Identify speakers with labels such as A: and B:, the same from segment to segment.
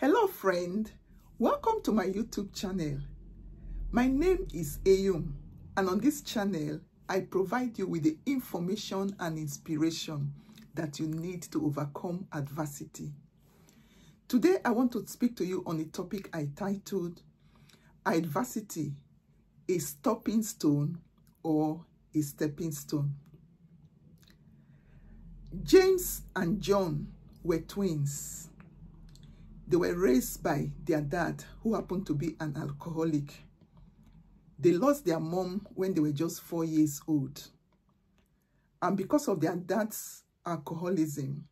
A: Hello friend, welcome to my YouTube channel. My name is Eyum and on this channel, I provide you with the information and inspiration that you need to overcome adversity. Today, I want to speak to you on a topic I titled Adversity, a Stopping Stone or a Stepping Stone. James and John were twins. They were raised by their dad, who happened to be an alcoholic. They lost their mom when they were just four years old. And because of their dad's alcoholism,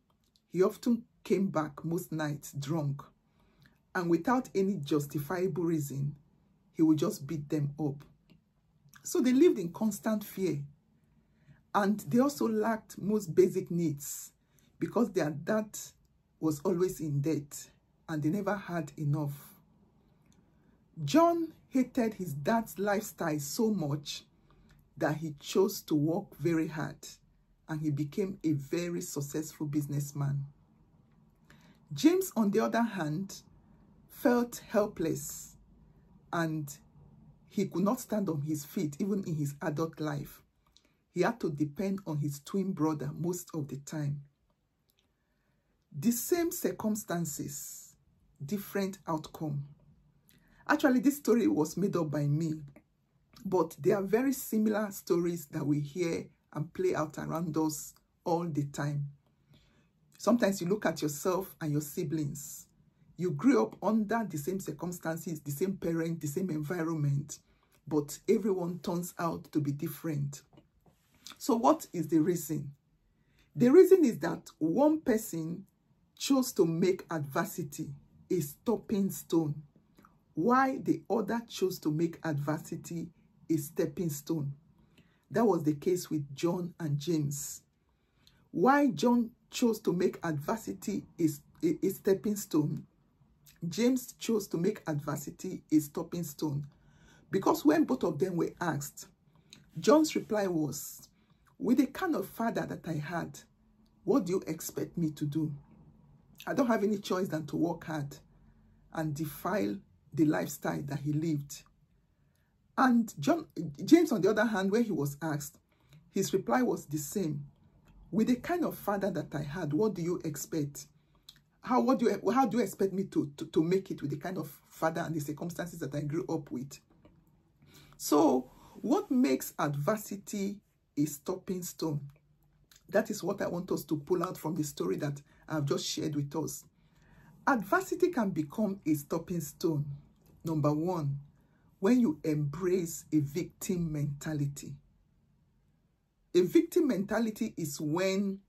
A: he often came back most nights drunk. And without any justifiable reason, he would just beat them up. So they lived in constant fear. And they also lacked most basic needs because their dad was always in debt and they never had enough. John hated his dad's lifestyle so much that he chose to work very hard and he became a very successful businessman. James, on the other hand, felt helpless and he could not stand on his feet even in his adult life. He had to depend on his twin brother most of the time. The same circumstances, different outcome. Actually, this story was made up by me, but they are very similar stories that we hear and play out around us all the time. Sometimes you look at yourself and your siblings. You grew up under the same circumstances, the same parent, the same environment, but everyone turns out to be different. So what is the reason? The reason is that one person chose to make adversity a stopping stone, while the other chose to make adversity a stepping stone. That was the case with John and James. Why John chose to make adversity a, a, a stepping stone, James chose to make adversity a stopping stone. Because when both of them were asked, John's reply was, with the kind of father that I had, what do you expect me to do? I don't have any choice than to work hard and defile the lifestyle that he lived. And John, James, on the other hand, when he was asked, his reply was the same. With the kind of father that I had, what do you expect? How, what do you, how do you expect me to, to, to make it with the kind of father and the circumstances that I grew up with? So, what makes adversity a stopping stone? That is what I want us to pull out from the story that I've just shared with us. Adversity can become a stopping stone. Number one, when you embrace a victim mentality. A victim mentality is when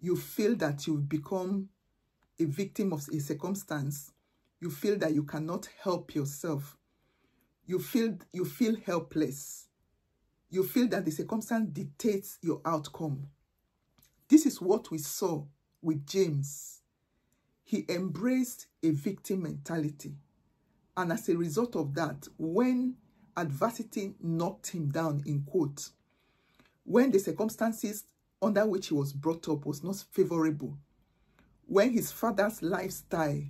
A: you feel that you've become a victim of a circumstance. You feel that you cannot help yourself. You feel, you feel helpless. You feel that the circumstance dictates your outcome. This is what we saw with James. He embraced a victim mentality. And as a result of that, when adversity knocked him down, in quote, when the circumstances under which he was brought up was not favorable, when his father's lifestyle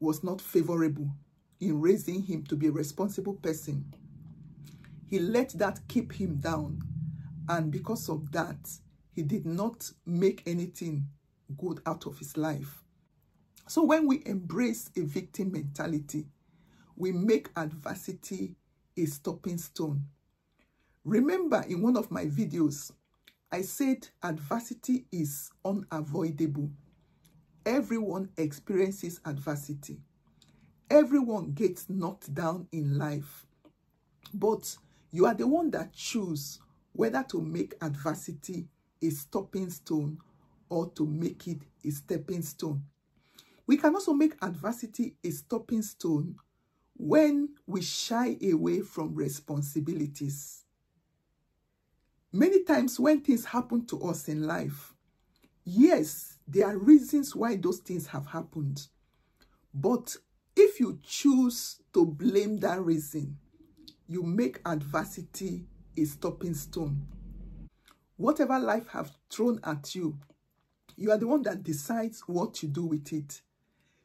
A: was not favorable in raising him to be a responsible person, he let that keep him down. And because of that, he did not make anything good out of his life. So when we embrace a victim mentality, we make adversity a stopping stone. Remember in one of my videos, I said adversity is unavoidable. Everyone experiences adversity. Everyone gets knocked down in life. But you are the one that choose whether to make adversity a stopping stone or to make it a stepping stone. We can also make adversity a stopping stone when we shy away from responsibilities. Many times when things happen to us in life, yes, there are reasons why those things have happened. But if you choose to blame that reason, you make adversity a stopping stone. Whatever life have thrown at you, you are the one that decides what you do with it.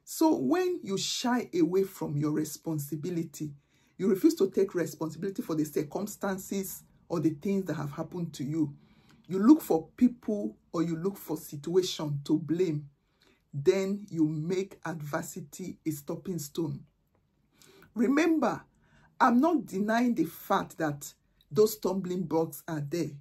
A: So when you shy away from your responsibility, you refuse to take responsibility for the circumstances or the things that have happened to you. You look for people or you look for situation to blame. Then you make adversity a stopping stone. Remember, I'm not denying the fact that those stumbling blocks are there.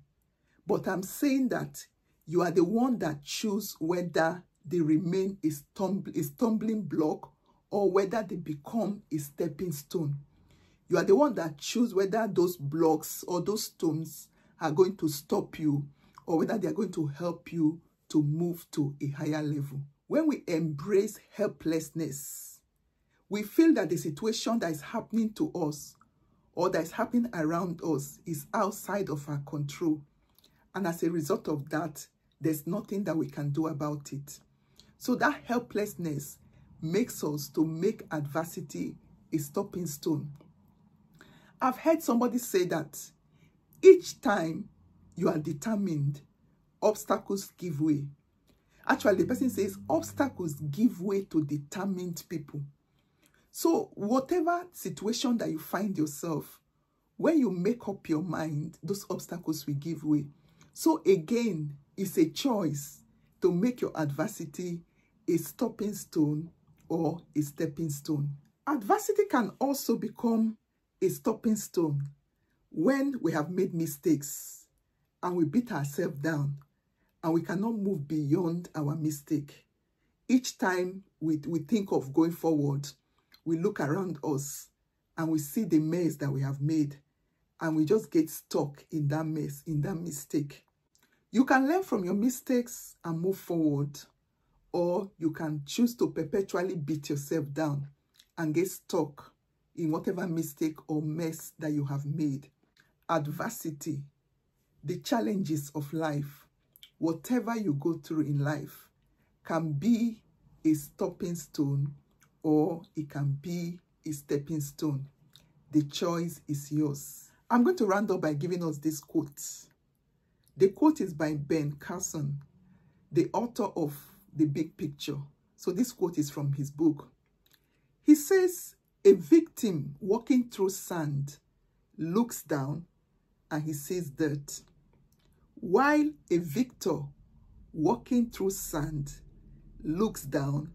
A: But I'm saying that you are the one that choose whether they remain a, stumble, a stumbling block or whether they become a stepping stone. You are the one that choose whether those blocks or those stones are going to stop you or whether they are going to help you to move to a higher level. When we embrace helplessness, we feel that the situation that is happening to us or that is happening around us is outside of our control. And as a result of that, there's nothing that we can do about it. So that helplessness makes us to make adversity a stopping stone. I've heard somebody say that each time you are determined, obstacles give way. Actually, the person says obstacles give way to determined people. So whatever situation that you find yourself, when you make up your mind, those obstacles will give way. So again, it's a choice to make your adversity a stopping stone or a stepping stone. Adversity can also become a stopping stone when we have made mistakes and we beat ourselves down and we cannot move beyond our mistake. Each time we, we think of going forward, we look around us and we see the mess that we have made and we just get stuck in that mess, in that mistake. You can learn from your mistakes and move forward or you can choose to perpetually beat yourself down and get stuck in whatever mistake or mess that you have made. Adversity, the challenges of life, whatever you go through in life can be a stopping stone or it can be a stepping stone. The choice is yours. I'm going to round up by giving us this quote. The quote is by Ben Carson, the author of The Big Picture. So this quote is from his book. He says, a victim walking through sand looks down and he sees dirt, while a victor walking through sand looks down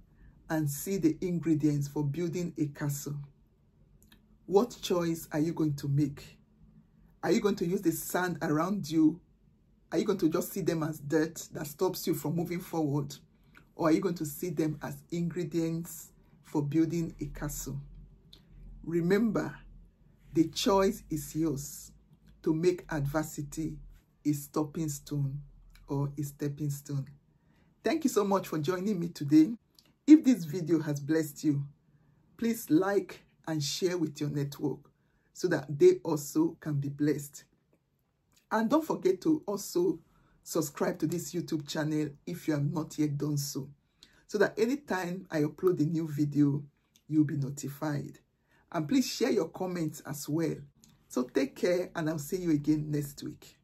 A: and see the ingredients for building a castle. What choice are you going to make? Are you going to use the sand around you? Are you going to just see them as dirt that stops you from moving forward? Or are you going to see them as ingredients for building a castle? Remember, the choice is yours to make adversity a stopping stone or a stepping stone. Thank you so much for joining me today. If this video has blessed you, please like and share with your network so that they also can be blessed. And don't forget to also subscribe to this YouTube channel if you have not yet done so, so that anytime I upload a new video, you'll be notified. And please share your comments as well. So take care and I'll see you again next week.